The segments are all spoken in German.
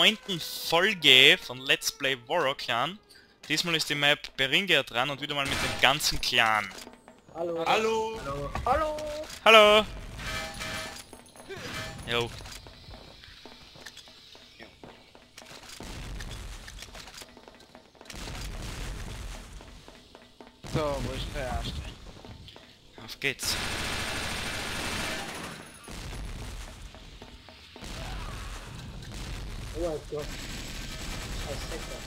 neunten Folge von Let's Play Warrior Clan. Diesmal ist die Map Beringia dran und wieder mal mit dem ganzen Clan. Hallo. Hallo. Hallo. Hallo. Hallo! Jo. So, wo ist denn der erste? Auf geht's. Oh mein Gott. Scheiß Hacker.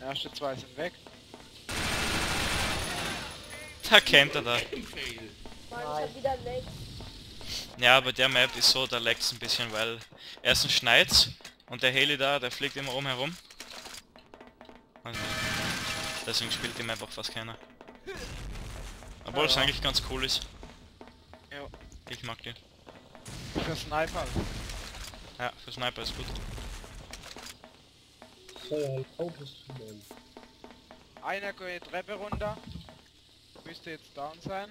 Der erste zwei sind weg. Da kennt er da. Ja, bei der Map ist so, da lag's ein bisschen, weil erstens schneit's und der Heli da, der fliegt immer oben herum. Also, deswegen spielt die Map auch fast keiner. Obwohl es eigentlich ganz cool ist. Ich mag die. Für Sniper. Ja, für Sniper ist gut. Einer geht Treppe runter. Müsste jetzt down sein.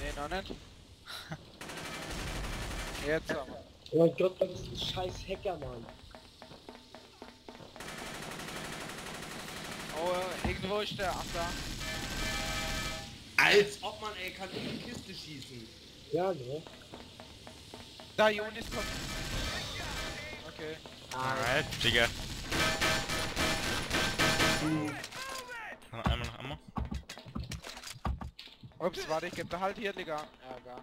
Nee, noch nicht. Jetzt aber. Oh mein Gott, das ist ein scheiß Hacker, Mann. Oh, irgendwo ist der. Ach da. Als ob man, ey, kann in die Kiste schießen. Ja, ne? Da, Jonis kommt. Okay. Alright, Digga. Noch Einmal noch einmal. Ups, warte, ich geb da halt hier, Digga. Ja, egal.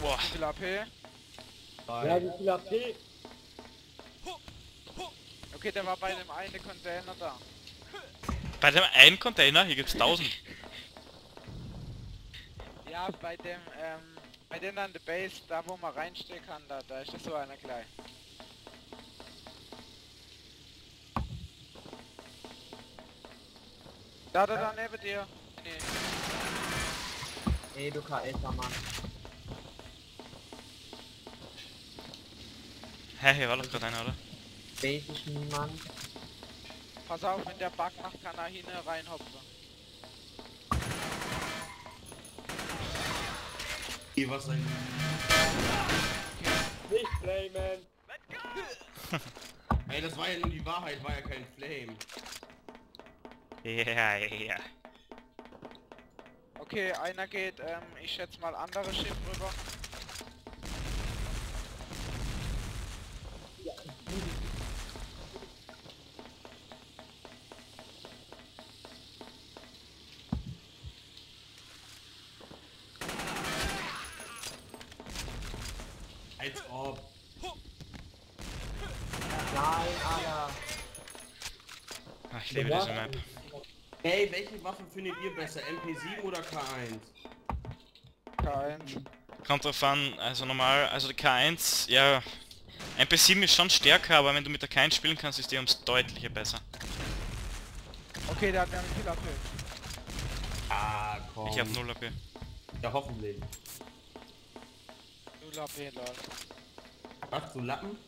Boah, Wie viel AP? Ja, wie viel AP? Okay, der war bei dem einen Container da. bei dem einen Container, hier gibt's 1000. Ja, bei dem, ähm, bei dem an der Base, da wo man reinstehen kann, da, da ist das so einer gleich. Da, da, da, neben dir. Nee. Ey, du KSer, Hä, hier war doch gerade einer, oder? Base ist niemand. Pass auf, wenn der Bug macht, kann er hin reinhopfen. Ey, was ein... Nicht blamen. Ey, das war ja nur die Wahrheit, war ja kein Flame. Ja, ja, ja. Okay, einer geht, ähm, ich schätze mal andere Schiff rüber. Als ob. Nein, Alter. Ach, ich liebe diese Map. Ey, welche Waffe findet ihr besser? MP7 oder K1? K1. Kommt drauf an, also normal, also die K1, ja, MP7 ist schon stärker, aber wenn du mit der K1 spielen kannst, ist die ums deutliche besser. Okay, der hat gar nicht viel AP. Ah, komm. Ich hab 0 AP. Ja, hoffentlich. Null AP, lol. Was, du Lappen?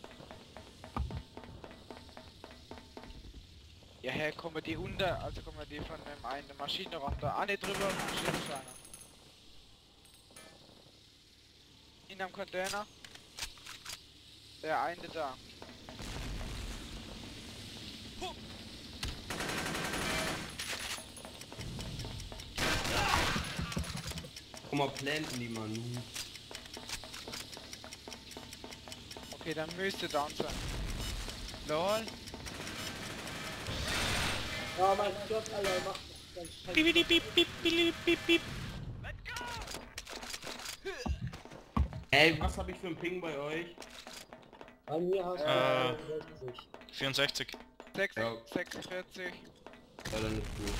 Ja, hä, kommen die unter, also kommen die von dem einen Maschinenraum da. Ah, ne, drüber, Schiff ist einer. In am Container. Der eine da. Guck mal, planten die mal. nu. Okay, dann müsste down sein. Lol. Oh mein Gott, Alter, mach das scheiß Bip, bip, bip, bip, bip, bip. Ey, was hab ich für einen Ping bei euch? An mir hast du Äh. 60. 64. 6, Ja. 46. Ja, dann ist gut.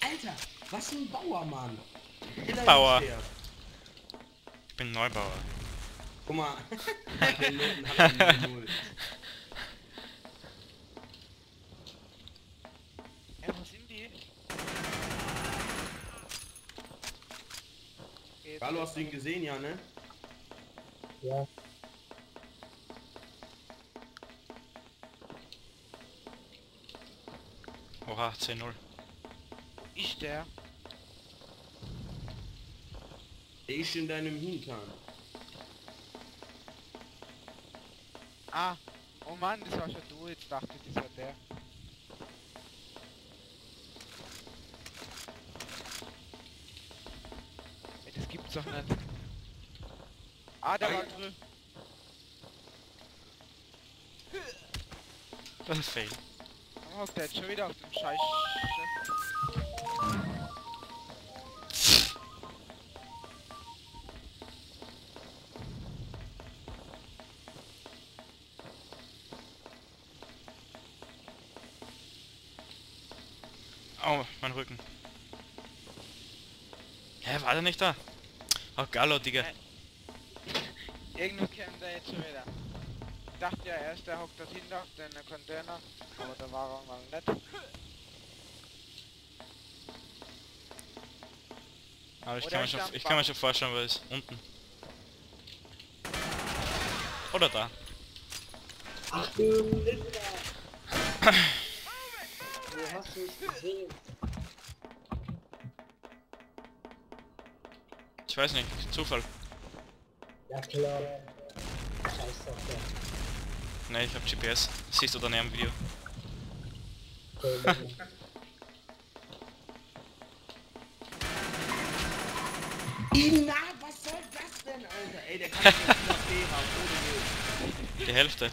Alter, was ein Bauer, Mann. Bauer. Ich bin Neubauer. Guck mal. Den Noten hat er nur null. Ja, wo sind die? Carlo, hast du ihn gesehen, ja, ne? Ja. Oha, 10-0. Ich der. Ist in deinem Hintern. Ah. Oh Mann, das war schon du. Jetzt dachte ich, das war der. Ey, das gibt's doch nicht. Ah, der war drüben. Das ist fail. Warum hockt der jetzt schon wieder auf dem Scheiß? Au, mein Rücken. Hä, war der nicht da? Oh, Gallo, Digga. Irgendwo käme der jetzt schon wieder. Ich dachte ja erst, der hockt dort hinter, den Container, aber da war er mal nicht. Aber ich Oder kann, mir schon, ich kann mir schon vorstellen, er ist. Unten. Oder da. Ach du Hast mich gesehen. Ich weiß nicht, Zufall. Ja klar. Scheiß auf der. Ne, ich hab GPS. Das siehst du dann ja im Video. Na, was soll das denn, Alter? Ey, der kann nicht mehr knapp B haben, ohne Die Hälfte.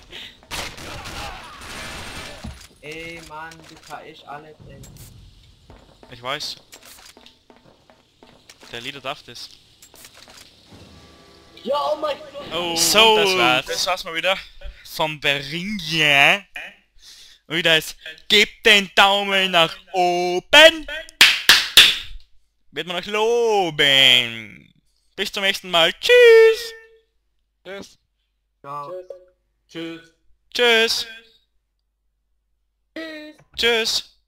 Ey, Mann, du KIsch alle drin. Ich weiß. Der Leader darf das. Ja, oh mein Gott! Oh, so, das war's. Das war's mal wieder. Vom Beringia. Und wieder ist, gebt den Daumen nach oben. Wird man euch loben. Bis zum nächsten Mal. Tschüss. Tschüss. Ciao. Tschüss. Tschüss. Tschüss. Tschüss. Tschüss.